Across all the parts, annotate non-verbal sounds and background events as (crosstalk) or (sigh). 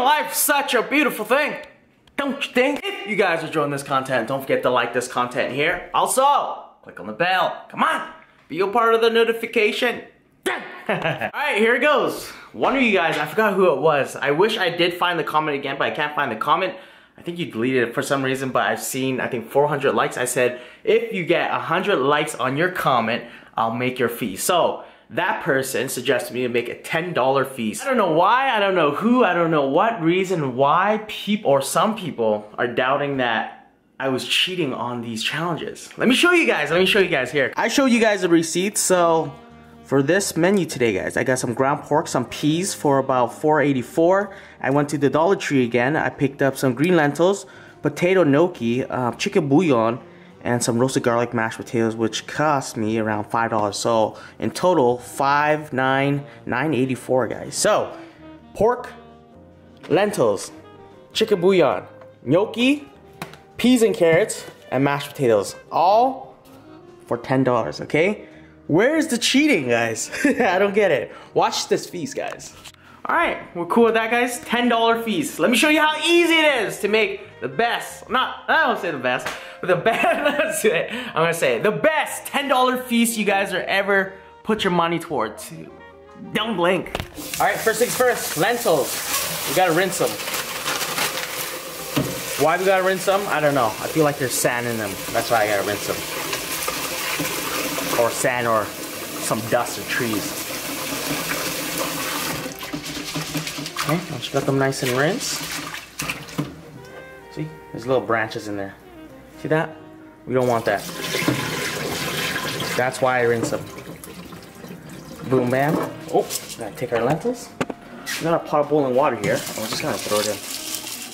life such a beautiful thing. Don't you think? If you guys are enjoying this content, don't forget to like this content here. Also, click on the bell. Come on, be a part of the notification. (laughs) Alright, here it goes. One of you guys, I forgot who it was. I wish I did find the comment again, but I can't find the comment. I think you deleted it for some reason, but I've seen, I think 400 likes. I said, if you get 100 likes on your comment, I'll make your fee. So, that person suggested me to make a $10 feast. I don't know why, I don't know who, I don't know what reason why people or some people are doubting that I was cheating on these challenges. Let me show you guys, let me show you guys here. I showed you guys the receipt, so for this menu today guys, I got some ground pork, some peas for about 4.84. I went to the Dollar Tree again, I picked up some green lentils, potato gnocchi, uh, chicken bouillon, and some roasted garlic mashed potatoes which cost me around five dollars. So in total five nine nine eighty four guys. So pork lentils chicken bouillon gnocchi peas and carrots and mashed potatoes. All for ten dollars okay? Where's the cheating guys? (laughs) I don't get it. Watch this feast guys. Alright, we're cool with that guys. $10 feast. Let me show you how easy it is to make the best, not, I don't say the best, but the (laughs) best, I'm gonna say it, the best $10 feast you guys are ever put your money towards. Don't blink. Alright, first things first, lentils. We gotta rinse them. Why we gotta rinse them? I don't know. I feel like there's sand in them. That's why I gotta rinse them. Or sand or some dust or trees. Okay, once you got them nice and rinsed. Little branches in there. See that? We don't want that. That's why I rinse them. Boom, bam. Oh, gotta take our lentils. We got a pot of boiling water here. I'm just gonna throw it in.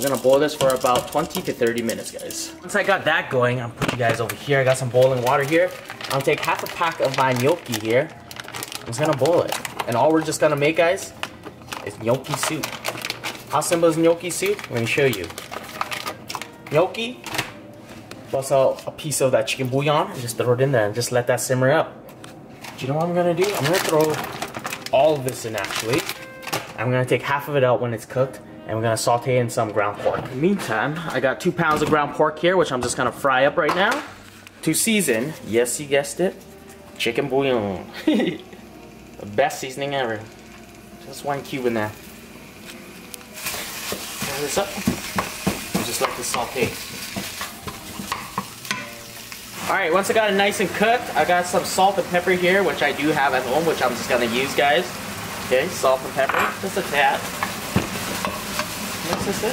We're gonna boil this for about 20 to 30 minutes, guys. Once I got that going, I'll put you guys over here. I got some boiling water here. I'm gonna take half a pack of my gnocchi here. I'm just gonna boil it. And all we're just gonna make, guys, is gnocchi soup. How simple is gnocchi soup? Let me show you. Gnocchi, plus a, a piece of that chicken bouillon, and just throw it in there and just let that simmer up. Do you know what I'm gonna do? I'm gonna throw all of this in actually. I'm gonna take half of it out when it's cooked and we're gonna saute in some ground pork. In the meantime, I got two pounds of ground pork here, which I'm just gonna fry up right now. To season, yes, you guessed it, chicken bouillon. (laughs) the best seasoning ever. Just one cube in there. Turn this up. Let this saute. Alright, once I got it nice and cooked, I got some salt and pepper here, which I do have at home, which I'm just gonna use, guys. Okay, salt and pepper, just a tad. Mix this in.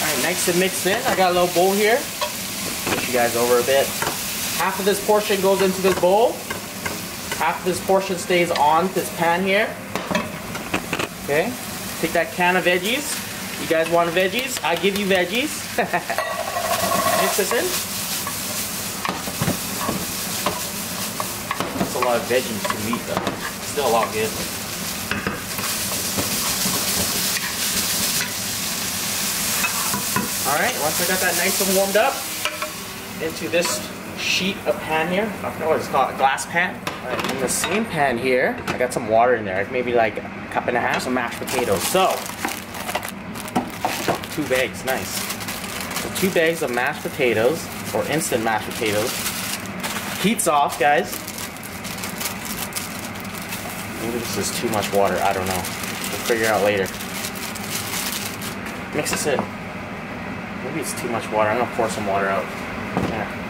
Alright, nice and mixed in. I got a little bowl here. Push you guys over a bit. Half of this portion goes into this bowl. Half of this portion stays on this pan here. Okay, take that can of veggies. You guys want veggies? I give you veggies. Mix this in. That's a lot of veggies to meat though. Still a lot good. Alright, once I got that nice and warmed up, into this sheet of pan here. I don't know what it's called, a glass pan. Right, in the same pan here, I got some water in there, maybe like a cup and a half, some mashed potatoes. So, two bags, nice. So two bags of mashed potatoes, or instant mashed potatoes. Heat's off, guys. Maybe this is too much water, I don't know. We'll figure out later. Mix this in. Maybe it's too much water, I'm gonna pour some water out. Yeah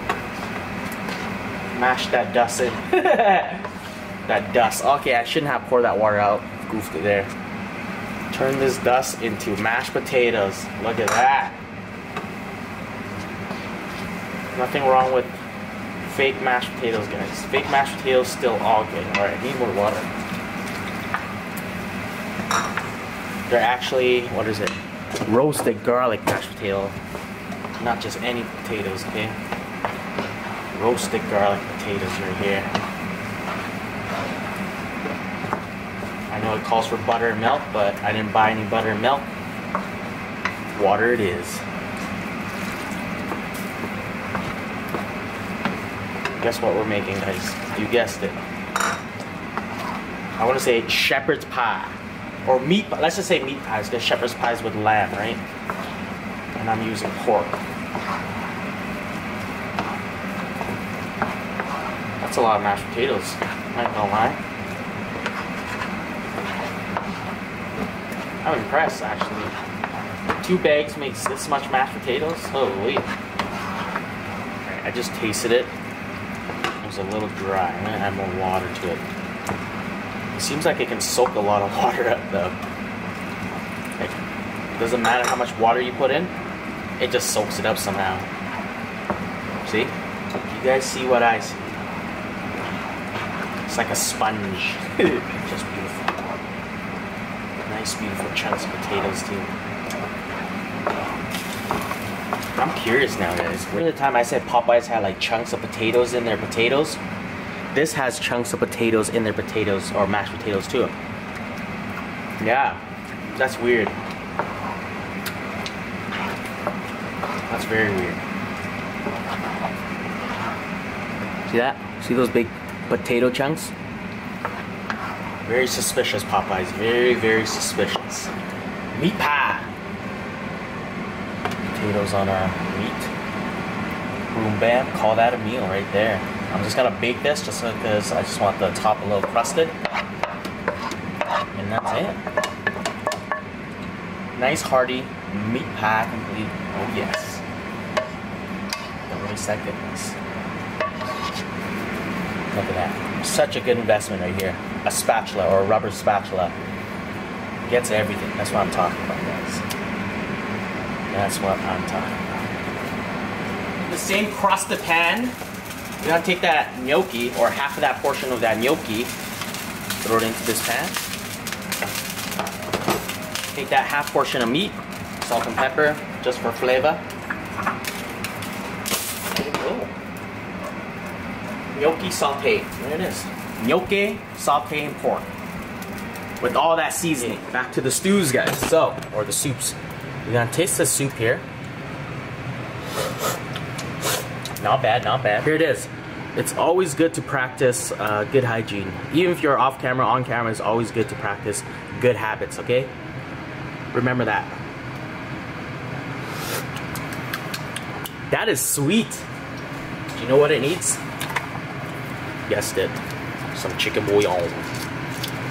mash that dust in. (laughs) that dust. Okay, I shouldn't have poured that water out. Goofed it there. Turn this dust into mashed potatoes. Look at that. Nothing wrong with fake mashed potatoes, guys. Fake mashed potatoes still all good. Alright, need more water. They're actually, what is it? Roasted garlic mashed potato. Not just any potatoes, okay? roasted garlic potatoes right here. Know it calls for butter and milk, but I didn't buy any butter and milk. Water it is. Guess what we're making, guys? You guessed it. I want to say shepherd's pie. or meat, pie. let's just say meat pies, because shepherd's pies with lamb, right? And I'm using pork. That's a lot of mashed potatoes, not gonna lie. I'm impressed, actually. Two bags makes this much mashed potatoes? Holy. I just tasted it. It was a little dry. I'm gonna add more water to it. It seems like it can soak a lot of (laughs) water up though. It doesn't matter how much water you put in, it just soaks it up somehow. See? You guys see what I see? It's like a sponge. (laughs) just beautiful. Nice, beautiful chunks of potatoes too. I'm curious now, guys. Remember the time I said Popeyes had like chunks of potatoes in their potatoes? This has chunks of potatoes in their potatoes, or mashed potatoes too. Yeah, that's weird. That's very weird. See that? See those big potato chunks? Very suspicious, Popeyes. Very, very suspicious. Meat pie potatoes on our meat. Boom bam, call that a meal right there. I'm just gonna bake this just because I just want the top a little crusted. And that's it. Nice hearty meat pie complete. Oh yes. Don't waste that goodness. Look at that. Such a good investment right here. A spatula or a rubber spatula. Gets everything. That's what I'm talking about, guys. That's what I'm talking about. The same crusted pan, we're gonna take that gnocchi, or half of that portion of that gnocchi, throw it into this pan. Take that half portion of meat, salt and pepper, just for flavor. Gnocchi saute. There it is. Gnocchi saute and pork. With all that seasoning. Back to the stews, guys. So, or the soups. We're gonna taste the soup here. Not bad, not bad. Here it is. It's always good to practice uh, good hygiene. Even if you're off camera, on camera, it's always good to practice good habits, okay? Remember that. That is sweet. Do you know what it needs? Guessed it. Some chicken bouillon.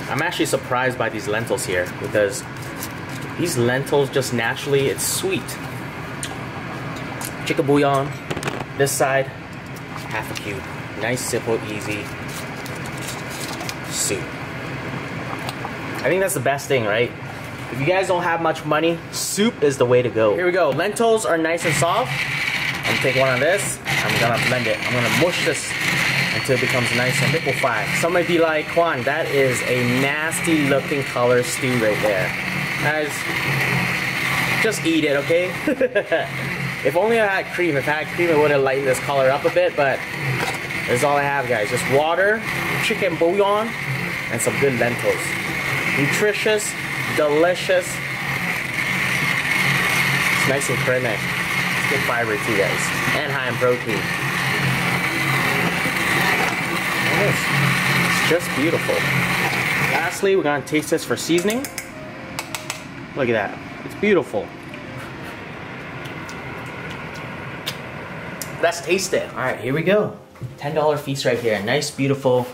I'm actually surprised by these lentils here because these lentils just naturally, it's sweet. Chicken bouillon, this side, half a cube. Nice, simple, easy soup. I think that's the best thing, right? If you guys don't have much money, soup is the way to go. Here we go. Lentils are nice and soft. I'm gonna take one of this. I'm gonna blend it. I'm gonna mush this until it becomes nice and liquefied. Some might be like, Quang, that is a nasty looking color stew right there. Guys, just eat it, okay? (laughs) if only I had cream. If I had cream, it would have lightened this color up a bit, but that's all I have, guys. Just water, chicken bouillon, and some good lentils. Nutritious, delicious. It's nice and creamy. It's good fiber too, guys. And high in protein. It's just beautiful. Lastly, we're gonna taste this for seasoning. Look at that. It's beautiful. Let's taste it. All right, here we go. $10 feast right here. Nice, beautiful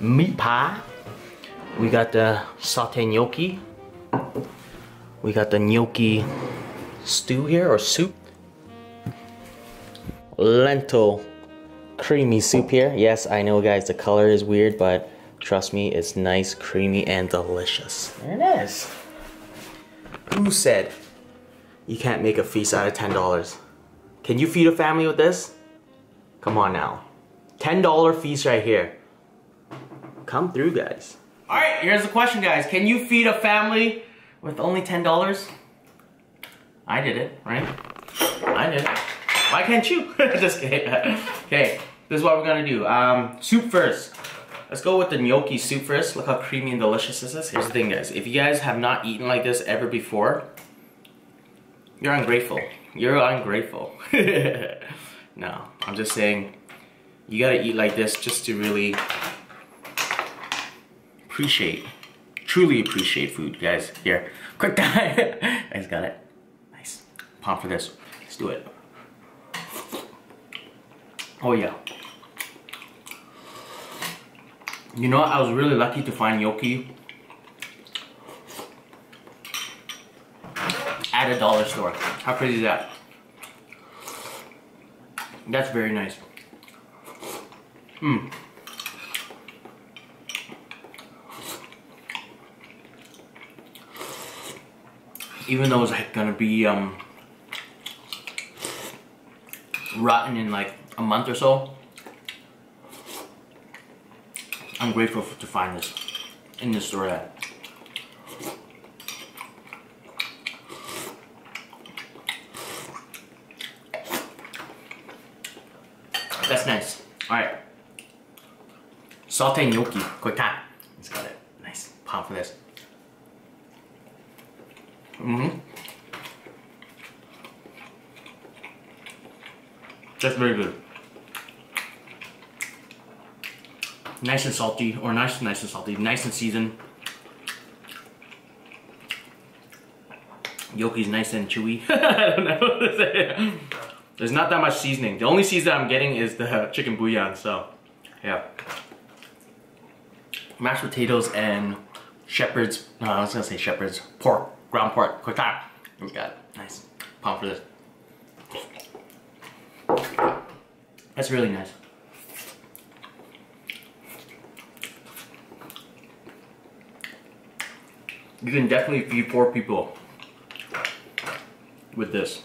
meat pie. We got the saute gnocchi. We got the gnocchi stew here, or soup. Lentil creamy soup here. Yes, I know guys, the color is weird, but trust me, it's nice, creamy, and delicious. There it is. Who said you can't make a feast out of $10? Can you feed a family with this? Come on now. $10 feast right here. Come through, guys. All right, here's the question, guys. Can you feed a family with only $10? I did it, right? I did it. Why can't you? (laughs) Just kidding. Okay, this is what we're gonna do. Um, soup first. Let's go with the gnocchi soup first. Look how creamy and delicious this is. Here's the thing, guys. If you guys have not eaten like this ever before, you're ungrateful. You're ungrateful. (laughs) no, I'm just saying, you gotta eat like this just to really appreciate, truly appreciate food, guys. Here, quick guy. I just got it. Nice. Pump for this. Let's do it. Oh yeah. You know? I was really lucky to find gnocchi at a dollar store. How crazy is that? That's very nice. Hmm. Even though it's like gonna be um rotten in like a month or so, I'm grateful for, to find this in this store. At. That's nice. Alright. Saute gnocchi. Quick time. It's got it. Nice. Pound for this. Mm-hmm. That's very good. Nice and salty, or nice, nice and salty, nice and seasoned. gnocchi's nice and chewy. (laughs) I don't know. There's not that much seasoning. The only season I'm getting is the chicken bouillon, so yeah. Mashed potatoes and shepherd's, no, I was gonna say shepherd's pork, ground pork, quick time. We got it. Nice. Pump for this. That's really nice. You can definitely feed four people with this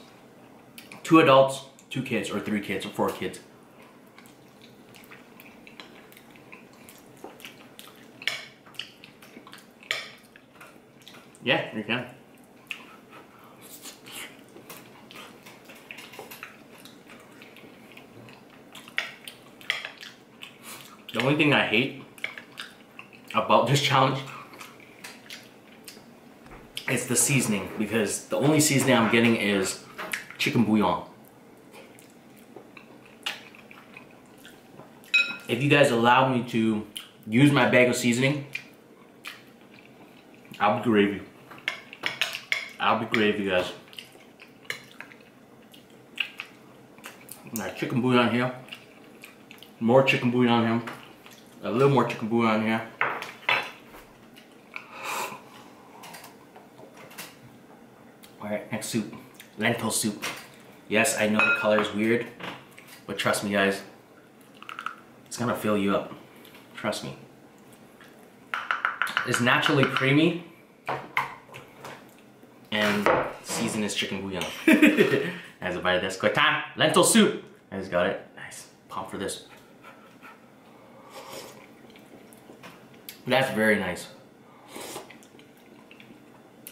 two adults, two kids, or three kids, or four kids. Yeah, you can. The only thing I hate about this (laughs) challenge is the seasoning because the only seasoning I'm getting is chicken bouillon. If you guys allow me to use my bag of seasoning, I'll be gravy. I'll be gravy, guys. Chicken bouillon here. More chicken bouillon here. A little more chicken bouillon here. Alright, next soup lentil soup. Yes, I know the color is weird, but trust me guys, it's gonna fill you up. Trust me. It's naturally creamy, and season is chicken bouillon. (laughs) As a bite of this, quick time, lentil soup. I just got it, nice, pump for this. That's very nice.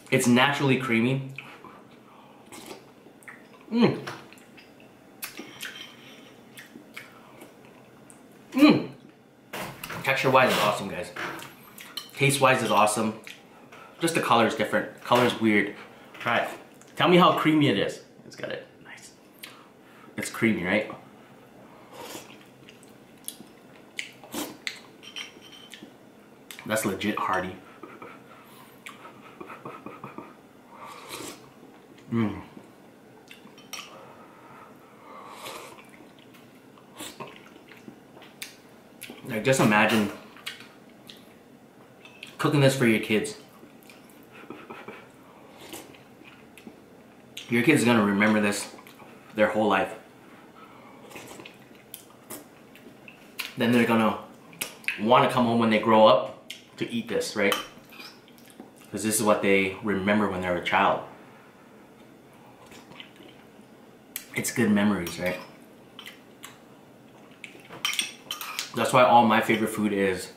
It's naturally creamy, Mmm. Mmm. Texture wise is awesome, guys. Taste wise is awesome. Just the color is different. Color is weird. It. Tell me how creamy it is. It's got it. Nice. It's creamy, right? That's legit hearty. Mmm. Like just imagine cooking this for your kids. Your kid's are gonna remember this their whole life. Then they're gonna want to come home when they grow up to eat this, right? Because this is what they remember when they're a child. It's good memories, right? That's why all my favorite food is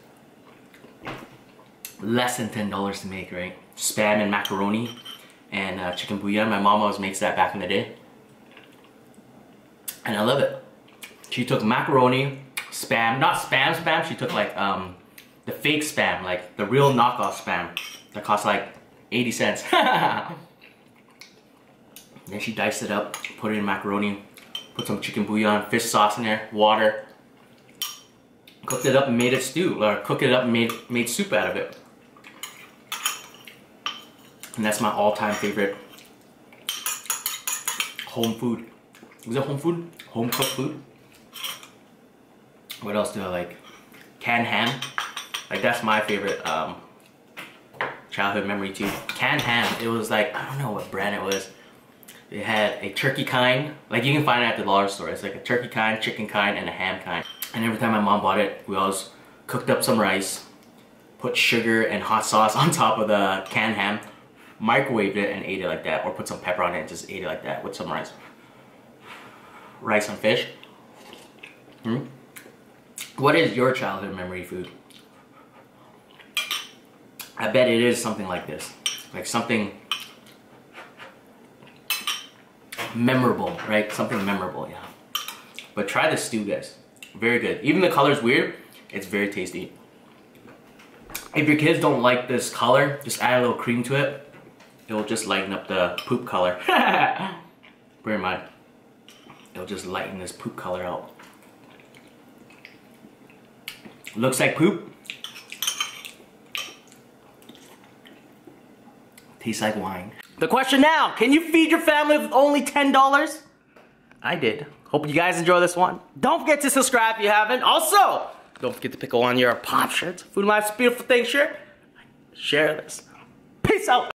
less than $10 to make, right? Spam and macaroni and uh, chicken bouillon. My mom always makes that back in the day. And I love it. She took macaroni, spam, not spam spam, she took like um, the fake spam, like the real knockoff spam that costs like 80 cents. (laughs) then she diced it up, put it in macaroni, put some chicken bouillon, fish sauce in there, water, cooked it up and made it stew, or cooked it up and made, made soup out of it. And that's my all-time favorite home food. Is it home food? Home cooked food? What else do I like? Canned ham. Like that's my favorite um, childhood memory too. Canned ham. It was like, I don't know what brand it was. It had a turkey kind. Like you can find it at the dollar store. It's like a turkey kind, chicken kind, and a ham kind. And every time my mom bought it, we always cooked up some rice, put sugar and hot sauce (laughs) on top of the canned ham, microwaved it and ate it like that. Or put some pepper on it and just ate it like that with some rice. Rice and fish. Hmm? What is your childhood memory food? I bet it is something like this. Like something memorable, right? Something memorable, yeah. But try the stew, guys. Very good. Even the color's weird, it's very tasty. If your kids don't like this color, just add a little cream to it. It'll just lighten up the poop color. Bear in mind, it'll just lighten this poop color out. Looks like poop. Tastes like wine. The question now, can you feed your family with only $10? I did. Hope you guys enjoy this one. Don't forget to subscribe if you haven't. Also, don't forget to pick one of your pop shirts. Food Life's beautiful thing shirt. Share this. Peace out.